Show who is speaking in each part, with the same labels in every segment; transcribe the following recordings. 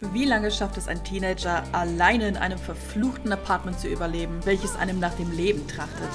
Speaker 1: Wie lange schafft es ein Teenager, alleine in einem verfluchten Apartment zu überleben, welches einem nach dem Leben trachtet?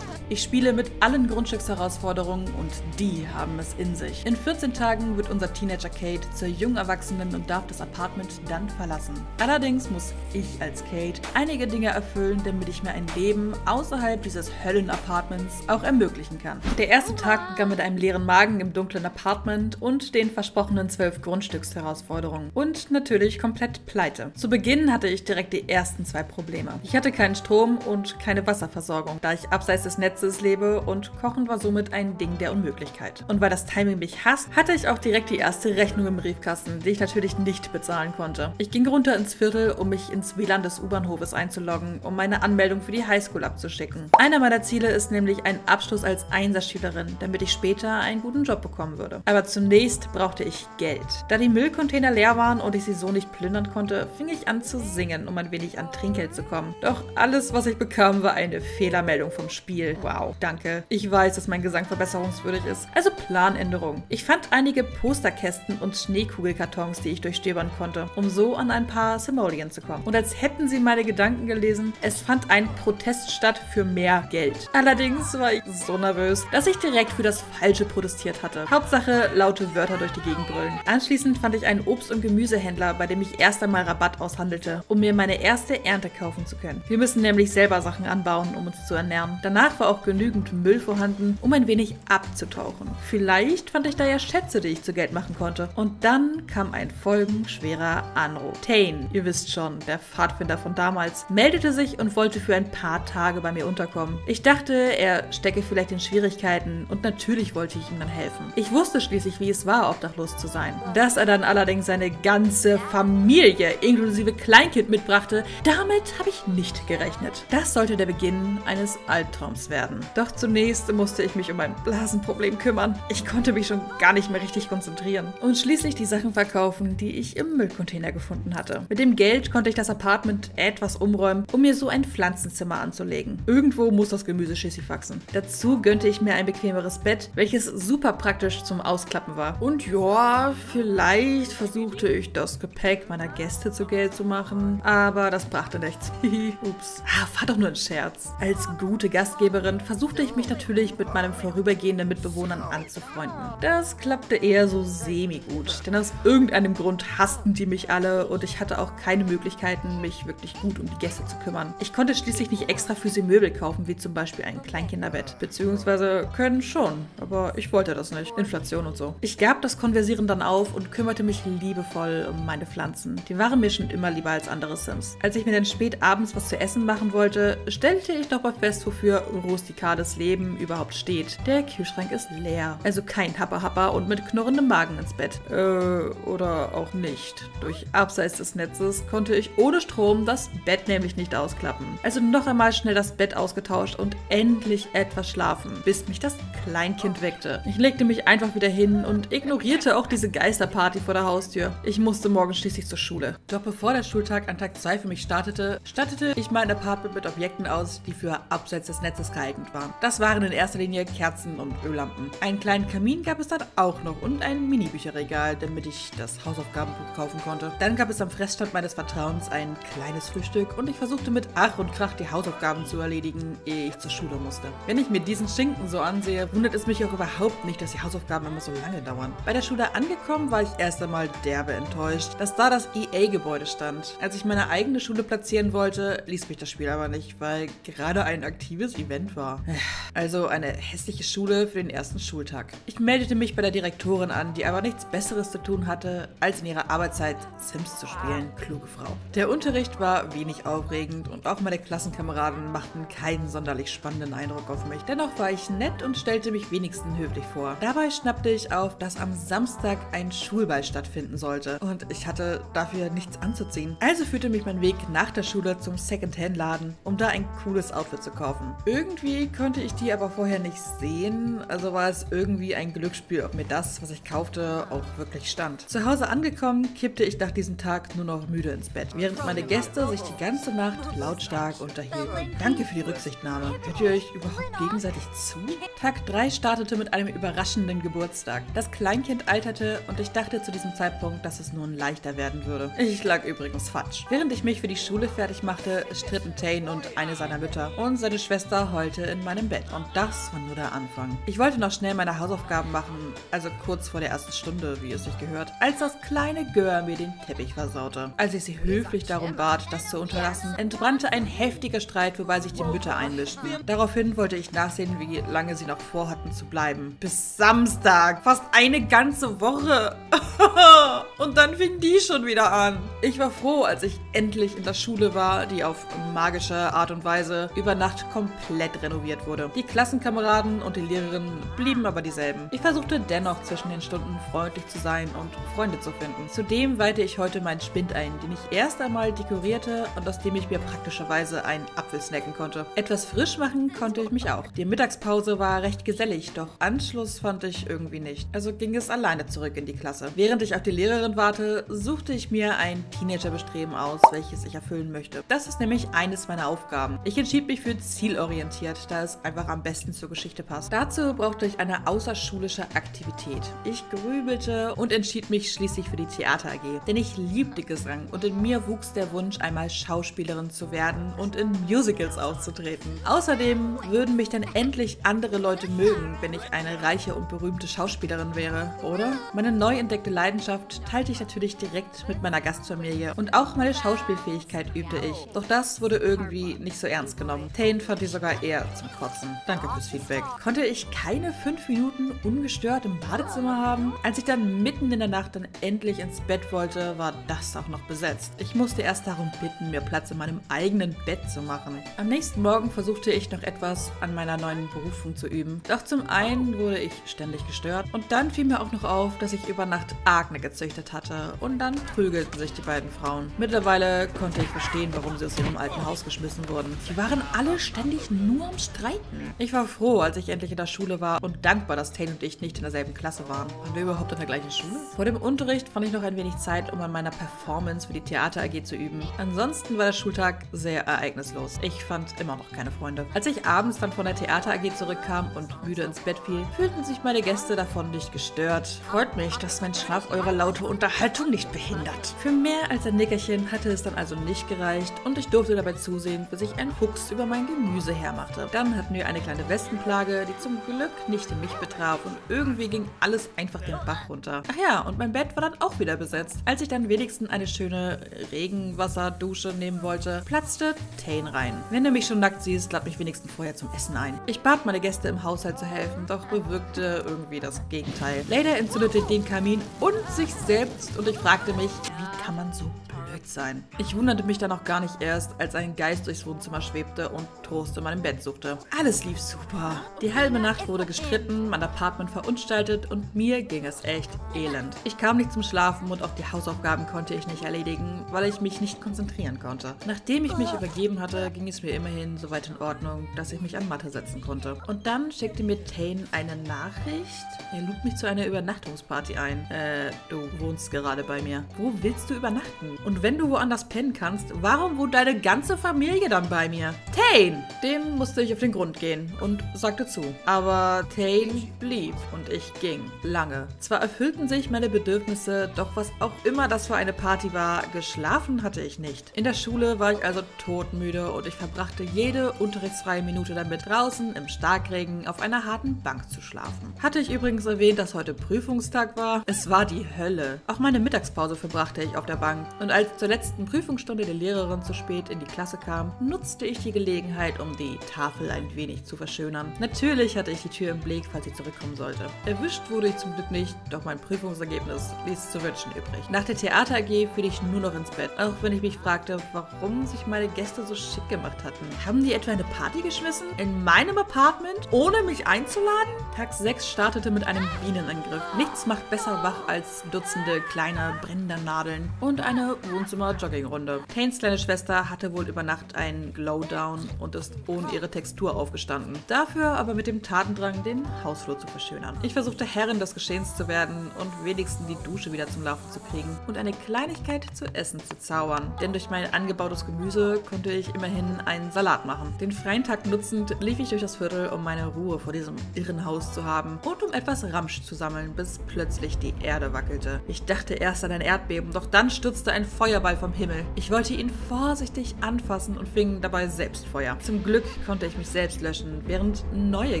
Speaker 1: Ich spiele mit allen Grundstücksherausforderungen und die haben es in sich. In 14 Tagen wird unser Teenager Kate zur jungen Erwachsenen und darf das Apartment dann verlassen. Allerdings muss ich als Kate einige Dinge erfüllen, damit ich mir ein Leben außerhalb dieses Höllen-Apartments auch ermöglichen kann. Der erste Tag begann mit einem leeren Magen im dunklen Apartment und den versprochenen 12 Grundstücksherausforderungen. Und natürlich komplett pleite. Zu Beginn hatte ich direkt die ersten zwei Probleme. Ich hatte keinen Strom und keine Wasserversorgung, da ich abseits des Netzes Praxis lebe und Kochen war somit ein Ding der Unmöglichkeit. Und weil das Timing mich hasst, hatte ich auch direkt die erste Rechnung im Briefkasten, die ich natürlich nicht bezahlen konnte. Ich ging runter ins Viertel, um mich ins WLAN des U-Bahnhofes einzuloggen, um meine Anmeldung für die Highschool abzuschicken. Einer meiner Ziele ist nämlich ein Abschluss als Einserschülerin, damit ich später einen guten Job bekommen würde. Aber zunächst brauchte ich Geld. Da die Müllcontainer leer waren und ich sie so nicht plündern konnte, fing ich an zu singen, um ein wenig an Trinkgeld zu kommen. Doch alles, was ich bekam, war eine Fehlermeldung vom Spiel. Wow. Danke. Ich weiß, dass mein Gesang verbesserungswürdig ist. Also Planänderung. Ich fand einige Posterkästen und Schneekugelkartons, die ich durchstöbern konnte, um so an ein paar Simoleon zu kommen. Und als hätten sie meine Gedanken gelesen, es fand ein Protest statt für mehr Geld. Allerdings war ich so nervös, dass ich direkt für das Falsche protestiert hatte. Hauptsache laute Wörter durch die Gegend brüllen. Anschließend fand ich einen Obst- und Gemüsehändler, bei dem ich erst einmal Rabatt aushandelte, um mir meine erste Ernte kaufen zu können. Wir müssen nämlich selber Sachen anbauen, um uns zu ernähren. Danach war auch auch genügend Müll vorhanden, um ein wenig abzutauchen. Vielleicht fand ich da ja Schätze, die ich zu Geld machen konnte. Und dann kam ein folgenschwerer Anruf. Tane, ihr wisst schon, der Pfadfinder von damals, meldete sich und wollte für ein paar Tage bei mir unterkommen. Ich dachte, er stecke vielleicht in Schwierigkeiten und natürlich wollte ich ihm dann helfen. Ich wusste schließlich, wie es war, obdachlos zu sein. Dass er dann allerdings seine ganze Familie inklusive Kleinkind mitbrachte, damit habe ich nicht gerechnet. Das sollte der Beginn eines Albtraums werden werden. Doch zunächst musste ich mich um ein Blasenproblem kümmern. Ich konnte mich schon gar nicht mehr richtig konzentrieren. Und schließlich die Sachen verkaufen, die ich im Müllcontainer gefunden hatte. Mit dem Geld konnte ich das Apartment etwas umräumen, um mir so ein Pflanzenzimmer anzulegen. Irgendwo muss das Gemüse schließlich wachsen. Dazu gönnte ich mir ein bequemeres Bett, welches super praktisch zum Ausklappen war. Und ja, vielleicht versuchte ich das Gepäck meiner Gäste zu Geld zu machen, aber das brachte nichts. Ups. Ah, war doch nur ein Scherz. Als gute Gastgeberin versuchte ich mich natürlich mit meinen vorübergehenden Mitbewohnern anzufreunden. Das klappte eher so semi-gut, denn aus irgendeinem Grund hassten die mich alle und ich hatte auch keine Möglichkeiten, mich wirklich gut um die Gäste zu kümmern. Ich konnte schließlich nicht extra für sie Möbel kaufen, wie zum Beispiel ein Kleinkinderbett. Beziehungsweise können schon, aber ich wollte das nicht. Inflation und so. Ich gab das Konversieren dann auf und kümmerte mich liebevoll um meine Pflanzen. Die waren mir schon immer lieber als andere Sims. Als ich mir dann spät abends was zu essen machen wollte, stellte ich doch mal fest, wofür Rosti rustikales Leben überhaupt steht. Der Kühlschrank ist leer. Also kein Happer-Happer und mit knurrendem Magen ins Bett. Äh, oder auch nicht. Durch Abseits des Netzes konnte ich ohne Strom das Bett nämlich nicht ausklappen. Also noch einmal schnell das Bett ausgetauscht und endlich etwas schlafen, bis mich das Kleinkind weckte. Ich legte mich einfach wieder hin und ignorierte auch diese Geisterparty vor der Haustür. Ich musste morgen schließlich zur Schule. Doch bevor der Schultag an Tag 2 für mich startete, stattete ich mein Apartment mit Objekten aus, die für Abseits des Netzes geeignet geeignet waren. Das waren in erster Linie Kerzen und Öllampen. Einen kleinen Kamin gab es dann auch noch und ein Mini-Bücherregal, damit ich das Hausaufgabenbuch kaufen konnte. Dann gab es am Fressstand meines Vertrauens ein kleines Frühstück und ich versuchte mit Ach und Krach die Hausaufgaben zu erledigen, ehe ich zur Schule musste. Wenn ich mir diesen Schinken so ansehe, wundert es mich auch überhaupt nicht, dass die Hausaufgaben immer so lange dauern. Bei der Schule angekommen war ich erst einmal derbe enttäuscht, dass da das EA-Gebäude stand. Als ich meine eigene Schule platzieren wollte, ließ mich das Spiel aber nicht, weil gerade ein aktives Event war war. Also eine hässliche Schule für den ersten Schultag. Ich meldete mich bei der Direktorin an, die aber nichts Besseres zu tun hatte, als in ihrer Arbeitszeit Sims zu spielen. Kluge Frau. Der Unterricht war wenig aufregend und auch meine Klassenkameraden machten keinen sonderlich spannenden Eindruck auf mich. Dennoch war ich nett und stellte mich wenigstens höflich vor. Dabei schnappte ich auf, dass am Samstag ein Schulball stattfinden sollte und ich hatte dafür nichts anzuziehen. Also führte mich mein Weg nach der Schule zum Secondhand-Laden, um da ein cooles Outfit zu kaufen. Irgendwie Irgendwie konnte ich die aber vorher nicht sehen, also war es irgendwie ein Glücksspiel, ob mir das, was ich kaufte, auch wirklich stand. Zu Hause angekommen, kippte ich nach diesem Tag nur noch müde ins Bett, während meine Gäste sich die ganze Nacht lautstark unterhielten. Danke für die Rücksichtnahme. Hört ihr euch überhaupt gegenseitig zu? Tag 3 startete mit einem überraschenden Geburtstag. Das Kleinkind alterte und ich dachte zu diesem Zeitpunkt, dass es nun leichter werden würde. Ich lag übrigens falsch. Während ich mich für die Schule fertig machte, stritten Tane und eine seiner Mütter und seine Schwester heulte in meinem Bett. Und das war nur der Anfang. Ich wollte noch schnell meine Hausaufgaben machen, also kurz vor der ersten Stunde, wie es sich gehört, als das kleine Gör mir den Teppich versaute. Als ich sie höflich darum bat, das zu unterlassen, entbrannte ein heftiger Streit, wobei sich die Mütter einmischten. Daraufhin wollte ich nachsehen, wie lange sie noch vorhatten zu bleiben. Bis Samstag. Fast eine ganze Woche. und dann fing die schon wieder an. Ich war froh, als ich endlich in der Schule war, die auf magische Art und Weise über Nacht komplett renoviert wurde. Die Klassenkameraden und die Lehrerinnen blieben aber dieselben. Ich versuchte dennoch zwischen den Stunden freundlich zu sein und Freunde zu finden. Zudem weihte ich heute meinen Spind ein, den ich erst einmal dekorierte und aus dem ich mir praktischerweise einen Apfel snacken konnte. Etwas frisch machen konnte ich mich auch. Die Mittagspause war recht gesellig, doch Anschluss fand ich irgendwie nicht. Also ging es alleine zurück in die Klasse. Während ich auf die Lehrerin warte, suchte ich mir ein Teenagerbestreben aus, welches ich erfüllen möchte. Das ist nämlich eines meiner Aufgaben. Ich entschied mich für zielorientiert, da es einfach am besten zur Geschichte passt. Dazu brauchte ich eine außerschulische Aktivität. Ich grübelte und entschied mich schließlich für die Theater AG, denn ich liebte Gesang und in mir wuchs der Wunsch, einmal Schauspielerin zu werden und in Musicals aufzutreten. Außerdem würden mich dann endlich andere Leute mögen, wenn ich eine reiche und berühmte Schauspielerin wäre, oder? Meine neu entdeckte Leidenschaft teilte ich natürlich direkt mit meiner Gastfamilie und auch meine Schauspielfähigkeit übte ich. Doch das wurde irgendwie nicht so ernst genommen. Tane fand die sogar eher zum Kotzen. Danke fürs Feedback. Konnte ich keine fünf Minuten ungestört im Badezimmer haben? Als ich dann mitten in der Nacht dann endlich ins Bett wollte, war das auch noch besetzt. Ich musste erst darum bitten, mir Platz in meinem eigenen Bett zu machen. Am nächsten Morgen versuchte ich noch etwas an meiner neuen Berufung zu üben. Doch zum einen wurde ich ständig gestört und dann fiel mir auch noch auf, dass ich über Nacht Agne gezüchtet hatte und dann prügelten sich die beiden Frauen. Mittlerweile konnte ich verstehen, warum sie aus ihrem alten Haus geschmissen wurden. Sie waren alle ständig nur am Streiten. Ich war froh, als ich endlich in der Schule war und dankbar, dass Tane und ich nicht in derselben Klasse waren. Waren wir überhaupt in der gleichen Schule? Vor dem Unterricht fand ich noch ein wenig Zeit, um an meiner Performance für die Theater AG zu üben. Ansonsten war der Schultag sehr ereignislos. Ich fand immer noch keine Freunde. Als ich abends dann von der Theater AG zurückkam und müde ins Bett fiel, fühlten sich meine Gäste davon nicht gestört. Freut mich, dass mein Schlaf eure laute Unterhaltung nicht behindert. Für mehr als ein Nickerchen hatte es dann also nicht gereicht und ich durfte dabei zusehen, bis ich ein Fuchs über mein Gemüse hermachte. Dann hatten wir eine kleine Wespenplage, die zum Glück nicht mich betraf und irgendwie ging alles einfach den Bach runter. Ach ja, und mein Bett war dann auch wieder besetzt. Als ich dann wenigstens eine schöne Regenwasserdusche nehmen wollte, platzte Tane rein. Wenn du mich schon nackt siehst, lad mich wenigstens vorher zum Essen ein. Ich bat meine Gäste im Haushalt zu helfen, doch bewirkte irgendwie das Gegenteil. Later entzündete den Kamin und sich selbst und ich fragte mich, wie kann man so blöd sein? Ich wunderte mich dann auch gar nicht erst, als ein Geist durchs Wohnzimmer schwebte und Trost in meinem Bett suchte. Alles lief super. Die halbe Nacht wurde gestritten, mein Apartment verunstaltet und mir ging es echt elend. Ich kam nicht zum Schlafen und auch die Hausaufgaben konnte ich nicht erledigen, weil ich mich nicht konzentrieren konnte. Nachdem ich mich übergeben hatte, ging es mir immerhin so weit in Ordnung, dass ich mich an Mathe setzen konnte. Und dann schickte mir Tane eine Nachricht. Er lud mich zu einer Übernachtungsparty ein. Äh, du wohnst gerade bei mir. Wo willst du übernachten? Und wenn du woanders pennen kannst, warum wohnt deine ganze Familie dann bei mir? Tane! Dem musste ich auf den Grund gehen und sagte zu. Aber Tane blieb und ich ging. Lange. Zwar erfüllten sich meine Bedürfnisse, doch was auch immer das für eine Party war, geschlafen hatte ich nicht. In der Schule war ich also todmüde und ich verbrachte jede unterrichtsfreie Minute damit, draußen im Starkregen auf einer harten Bank zu schlafen. Hatte ich übrigens erwähnt, dass heute Prüfungstag war? Es war die Hölle. Auch meine Mittagspause verbrachte ich auf der Bank. Und als zur letzten Prüfungsstunde die Lehrerin zu spät in die Klasse kam, nutzte ich die Gelegenheit, um die Tafel ein wenig zu verschönern. Natürlich hatte ich die Tür im Blick, falls sie zurückkommen sollte. Erwischt wurde ich zum Glück nicht, doch mein Prüfungsergebnis ließ zu wünschen übrig. Nach der Theater AG fiel ich nur noch ins Bett, auch wenn ich mich fragte, warum sich meine Gäste so schick gemacht hatten. Haben die etwa eine Party geschmissen? In meinem Apartment? Ohne mich einzuladen? Tag 6 startete mit einem Bienenangriff. Nichts macht besser wach als Dutzende kleiner brennender Nadeln und eine Wohnzimmer-Joggingrunde. Tanes kleine Schwester hatte wohl über Nacht einen Glowdown und ist ohne ihre Textur aufgestanden. Dafür aber mit dem Tatendrang, den Hausflur zu verschönern. Ich versuchte Herrin des Geschehens zu werden und wenigstens die Dusche wieder zum Laufen zu kriegen und eine Kleinigkeit zu essen zu zaubern. Denn durch mein angebautes Gemüse konnte ich immerhin einen Salat machen. Den freien Tag nutzend lief ich durch das Viertel, um meine Ruhe vor diesem Irrenhaus zu haben und um etwas Ramsch zu sammeln, bis plötzlich die Erde wackelte. Ich dachte erst an ein Erdbeben, doch dann stürzte ein Feuerball vom Himmel. Ich wollte ihn vorsichtig anfassen und fing dabei selbst Feuer. Zum Glück konnte ich mich selbst löschen, während neue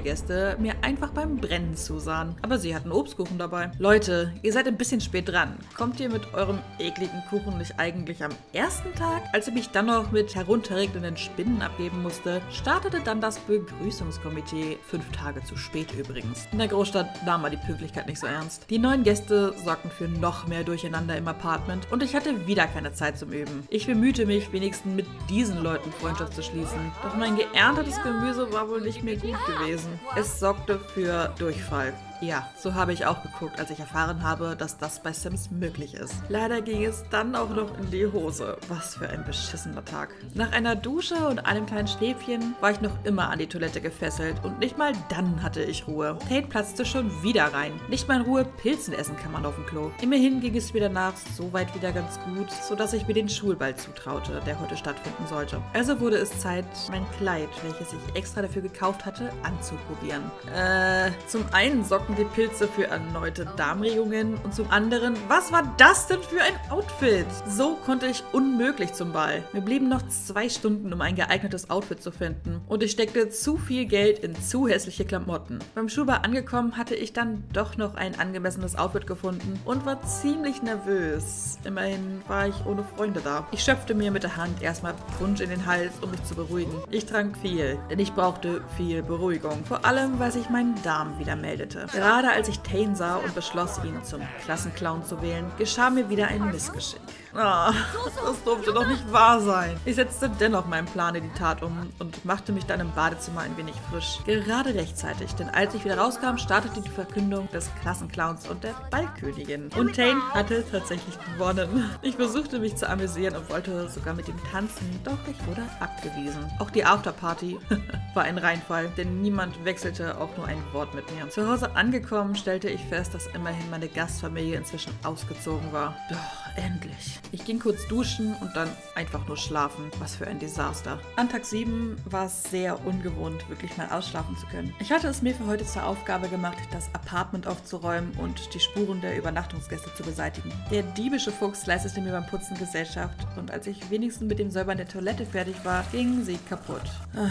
Speaker 1: Gäste mir einfach beim Brennen zusahen. Aber sie hatten Obstkuchen dabei. Leute, ihr seid ein bisschen spät dran. Kommt ihr mit eurem ekligen Kuchen nicht eigentlich am ersten Tag? Als ich mich dann noch mit herunterregnenden Spinnen abgeben musste, startete dann das Begrüßungskomitee. Fünf Tage zu spät übrigens. In der Großstadt nahm man die Pünktlichkeit nicht so ernst. Die neuen Gäste sorgten für noch mehr Durcheinander im Apartment und ich hatte wieder keine Zeit zum Üben. Ich bemühte mich, wenigstens mit diesen Leuten Freundschaft zu schließen. Doch mein geerntetes Gemüse war wohl nicht mehr gut gewesen. Es sorgte für Durchfall. Ja, so habe ich auch geguckt, als ich erfahren habe, dass das bei Sims möglich ist. Leider ging es dann auch noch in die Hose. Was für ein beschissener Tag. Nach einer Dusche und einem kleinen Schläfchen war ich noch immer an die Toilette gefesselt und nicht mal dann hatte ich Ruhe. Tate platzte schon wieder rein. Nicht mal in Ruhe Pilzen essen kann man auf dem Klo. Immerhin ging es mir danach soweit wieder ganz gut, sodass ich mir den Schulball zutraute, der heute stattfinden sollte. Also wurde es Zeit, mein Kleid, welches ich extra dafür gekauft hatte, anzuprobieren. Äh, zum einen Socken sorgten die Pilze für erneute Darmregungen und zum anderen, was war das denn für ein Outfit? So konnte ich unmöglich zum Ball. Mir blieben noch zwei Stunden, um ein geeignetes Outfit zu finden und ich steckte zu viel Geld in zu hässliche Klamotten. Beim Schuhbar angekommen hatte ich dann doch noch ein angemessenes Outfit gefunden und war ziemlich nervös. Immerhin war ich ohne Freunde da. Ich schöpfte mir mit der Hand erstmal Punsch in den Hals, um mich zu beruhigen. Ich trank viel, denn ich brauchte viel Beruhigung. Vor allem, weil sich mein Darm wieder meldete. Gerade als ich Tane sah und beschloss, ihn zum Klassenclown zu wählen, geschah mir wieder ein Missgeschick. Oh, das durfte doch nicht wahr sein. Ich setzte dennoch meinen Plan in die Tat um und machte mich dann im Badezimmer ein wenig frisch. Gerade rechtzeitig, denn als ich wieder rauskam, startete die Verkündung des Klassenclowns und der Ballkönigin. Und Tane hatte tatsächlich gewonnen. Ich versuchte mich zu amüsieren und wollte sogar mit ihm tanzen, doch ich wurde abgewiesen. Auch die Afterparty war ein Reinfall, denn niemand wechselte auch nur ein Wort mit mir. Zu Hause angekommen, stellte ich fest, dass immerhin meine Gastfamilie inzwischen ausgezogen war. Doch, endlich. Ich ging kurz duschen und dann einfach nur schlafen. Was für ein Desaster. An Tag 7 war es sehr ungewohnt, wirklich mal ausschlafen zu können. Ich hatte es mir für heute zur Aufgabe gemacht, das Apartment aufzuräumen und die Spuren der Übernachtungsgäste zu beseitigen. Der diebische Fuchs leistete mir beim Putzen Gesellschaft und als ich wenigstens mit dem Säubern der Toilette fertig war, ging sie kaputt. Ah.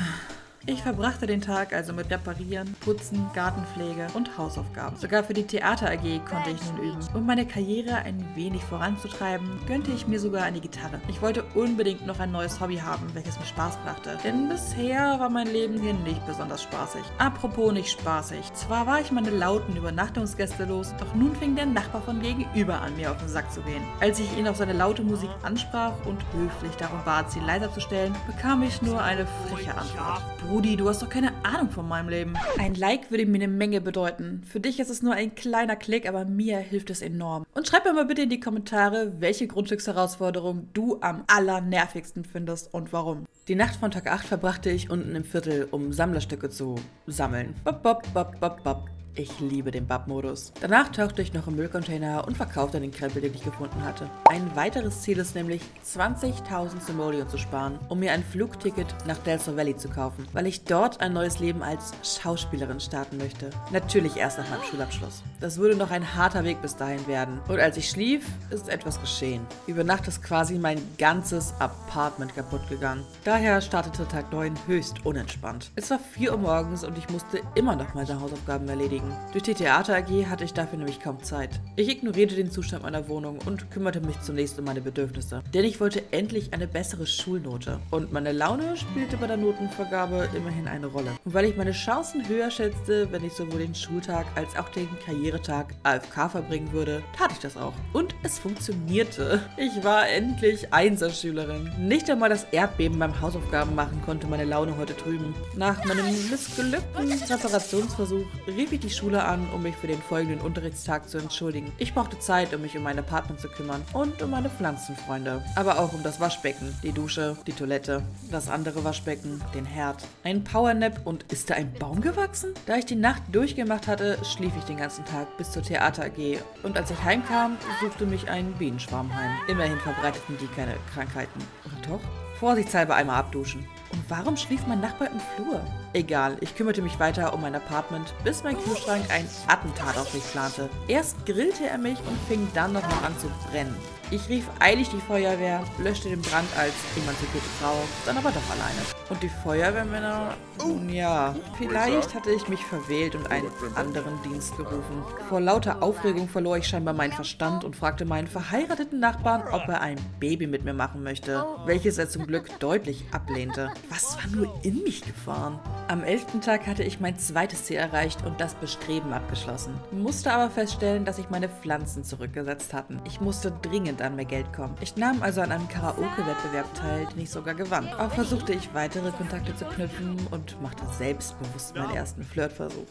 Speaker 1: Ich verbrachte den Tag also mit Reparieren, Putzen, Gartenpflege und Hausaufgaben. Sogar für die Theater AG konnte ich nun üben. Um meine Karriere ein wenig voranzutreiben, gönnte ich mir sogar eine Gitarre. Ich wollte unbedingt noch ein neues Hobby haben, welches mir Spaß brachte. Denn bisher war mein Leben hier nicht besonders spaßig. Apropos nicht spaßig. Zwar war ich meine lauten Übernachtungsgäste los, doch nun fing der Nachbar von gegenüber an, mir auf den Sack zu gehen. Als ich ihn auf seine laute Musik ansprach und höflich darum bat, sie leiser zu stellen, bekam ich nur eine freche Antwort. Rudi, du hast doch keine Ahnung von meinem Leben. Ein Like würde mir eine Menge bedeuten. Für dich ist es nur ein kleiner Klick, aber mir hilft es enorm. Und schreib mir mal bitte in die Kommentare, welche Grundstücksherausforderung du am allernervigsten findest und warum. Die Nacht von Tag 8 verbrachte ich unten im Viertel, um Sammlerstücke zu sammeln. Bop, bop, bop, bop, bop. Ich liebe den Bab-Modus. Danach tauchte ich noch im Müllcontainer und verkaufte den Krempel, den ich gefunden hatte. Ein weiteres Ziel ist nämlich, 20.000 Simoleon zu sparen, um mir ein Flugticket nach Delso Valley zu kaufen, weil ich dort ein neues Leben als Schauspielerin starten möchte. Natürlich erst nach meinem Schulabschluss. Das würde noch ein harter Weg bis dahin werden. Und als ich schlief, ist etwas geschehen. Über Nacht ist quasi mein ganzes Apartment kaputt gegangen. Daher startete Tag 9 höchst unentspannt. Es war 4 Uhr morgens und ich musste immer noch meine Hausaufgaben erledigen. Durch die Theater AG hatte ich dafür nämlich kaum Zeit. Ich ignorierte den Zustand meiner Wohnung und kümmerte mich zunächst um meine Bedürfnisse. Denn ich wollte endlich eine bessere Schulnote. Und meine Laune spielte bei der Notenvergabe immerhin eine Rolle. Und weil ich meine Chancen höher schätzte, wenn ich sowohl den Schultag als auch den Karrieretag AFK verbringen würde, tat ich das auch. Und es funktionierte. Ich war endlich Einserschülerin. Nicht einmal das Erdbeben beim Hausaufgaben machen konnte meine Laune heute trüben. Nach meinem missglückten Reparationsversuch rief ich die die Schule an, um mich für den folgenden Unterrichtstag zu entschuldigen. Ich brauchte Zeit, um mich um mein Apartment zu kümmern und um meine Pflanzenfreunde. Aber auch um das Waschbecken, die Dusche, die Toilette, das andere Waschbecken, den Herd. Ein Powernap und ist da ein Baum gewachsen? Da ich die Nacht durchgemacht hatte, schlief ich den ganzen Tag bis zur Theater AG. Und als ich heimkam, suchte mich ein Bienenschwarm heim. Immerhin verbreiteten die keine Krankheiten. Oder doch? Vorsichtshalber einmal abduschen. Und warum schlief mein Nachbar im Flur? Egal, ich kümmerte mich weiter um mein Apartment, bis mein Kühlschrank ein Attentat auf mich plante. Erst grillte er mich und fing dann noch mal an zu brennen. Ich rief eilig die Feuerwehr, löschte den Brand als emanzipierte Frau, dann aber doch alleine. Und die Feuerwehrmänner? Nun ja, vielleicht hatte ich mich verwählt und einen anderen Dienst gerufen. Vor lauter Aufregung verlor ich scheinbar meinen Verstand und fragte meinen verheirateten Nachbarn, ob er ein Baby mit mir machen möchte, welches er zum Glück deutlich ablehnte. Was war nur in mich gefahren? Am elften Tag hatte ich mein zweites Ziel erreicht und das Bestreben abgeschlossen. Musste aber feststellen, dass sich meine Pflanzen zurückgesetzt hatten. Ich musste dringend an mehr Geld kommen. Ich nahm also an einem Karaoke-Wettbewerb teil, den ich sogar gewann. Auch versuchte ich weitere Kontakte zu knüpfen und machte selbstbewusst meinen ersten Flirtversuch.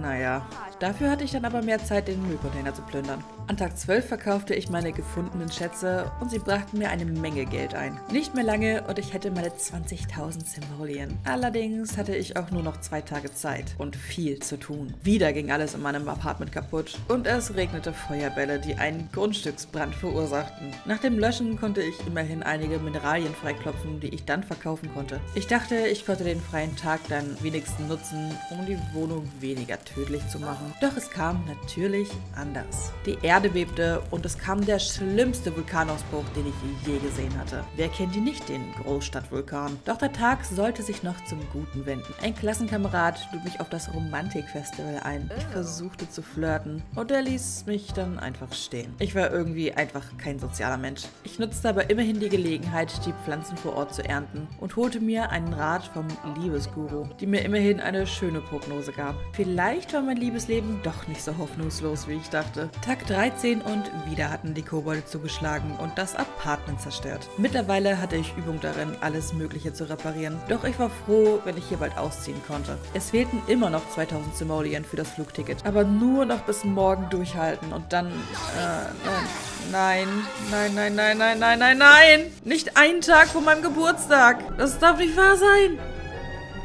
Speaker 1: Naja, dafür hatte ich dann aber mehr Zeit, den Müllcontainer zu plündern. An Tag 12 verkaufte ich meine gefundenen Schätze und sie brachten mir eine Menge Geld ein. Nicht mehr lange und ich hätte meine 20.000 Simoleon. Allerdings hatte ich auch nur noch zwei Tage Zeit und viel zu tun. Wieder ging alles in meinem Apartment kaputt und es regnete Feuerbälle, die einen Grundstücksbrand verursachten. Nach dem Löschen konnte ich immerhin einige Mineralien freiklopfen, die ich dann verkaufen konnte. Ich dachte, ich konnte den freien Tag dann wenigstens nutzen, um die Wohnung weniger tödlich zu machen. Doch es kam natürlich anders. Die Erde bebte und es kam der schlimmste Vulkanausbruch, den ich je gesehen hatte. Wer kennt ihn nicht, den Großstadtvulkan? Doch der Tag sollte sich noch zum Guten wenden. Ein Klassenkamerad lud mich auf das Romantikfestival ein. Ich versuchte zu flirten und er ließ mich dann einfach stehen. Ich war irgendwie einfach kein sozialer Mensch. Ich nutzte aber immerhin die Gelegenheit, die Pflanzen vor Ort zu ernten und holte mir einen Rat vom Liebesguru, die mir immerhin eine schöne Prognose gab. Vielleicht war mein Liebesleben doch nicht so hoffnungslos, wie ich dachte. Tag 13 und wieder hatten die Kobolde zugeschlagen und das Apartment zerstört. Mittlerweile hatte ich Übung darin, alles Mögliche zu reparieren. Doch ich war froh, wenn ich hier bald ausziehen konnte. Es fehlten immer noch 2000 Simoleon für das Flugticket, aber nur noch bis morgen durchhalten und dann... Äh, nein, nein, nein, nein, nein, nein, nein, nein! Nicht einen Tag vor meinem Geburtstag! Das darf nicht wahr sein!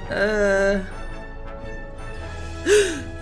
Speaker 1: Äh...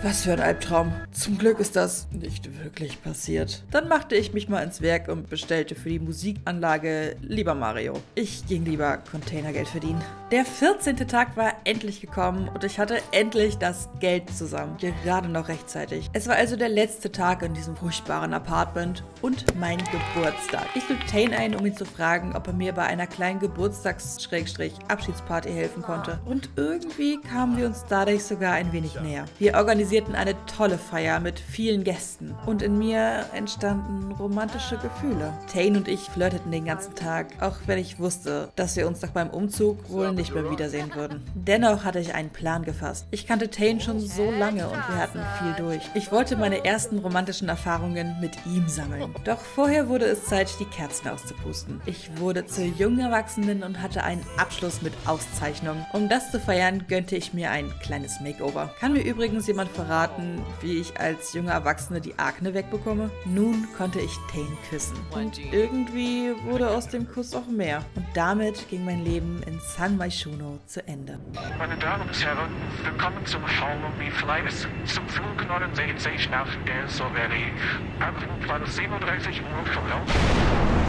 Speaker 1: Was für ein Albtraum. Zum Glück ist das nicht wirklich passiert. Dann machte ich mich mal ins Werk und bestellte für die Musikanlage lieber Mario. Ich ging lieber Containergeld verdienen. Der 14. Tag war endlich gekommen und ich hatte endlich das Geld zusammen. Gerade noch rechtzeitig. Es war also der letzte Tag in diesem furchtbaren Apartment und mein Geburtstag. Ich lud Tane ein, um ihn zu fragen, ob er mir bei einer kleinen Geburtstags-Abschiedsparty helfen konnte. Und irgendwie kamen wir uns dadurch sogar ein wenig näher. Wir organisierten eine tolle Feier mit vielen Gästen und in mir entstanden romantische Gefühle. Tane und ich flirteten den ganzen Tag, auch wenn ich wusste, dass wir uns nach meinem Umzug wohl nicht mehr wiedersehen würden. Dennoch hatte ich einen Plan gefasst. Ich kannte Tane schon so lange und wir hatten viel durch. Ich wollte meine ersten romantischen Erfahrungen mit ihm sammeln. Doch vorher wurde es Zeit, die Kerzen auszupusten. Ich wurde zur jungen Erwachsenen und hatte einen Abschluss mit Auszeichnung. Um das zu feiern, gönnte ich mir ein kleines Makeover. Kann mir übrigens jemand verraten, wie ich als junge Erwachsene die Akne wegbekomme? Nun konnte ich Tane küssen. Und irgendwie wurde aus dem Kuss auch mehr. Und damit ging mein Leben in San Maishuno zu Ende.
Speaker 2: Meine Damen und Herren, willkommen zum Halloween Flight zum Flug 69 nach Del Solveri. Anflug war 37 Uhr voraus.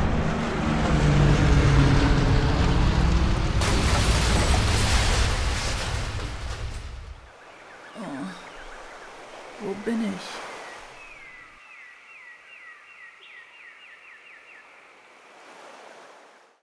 Speaker 1: bin ich.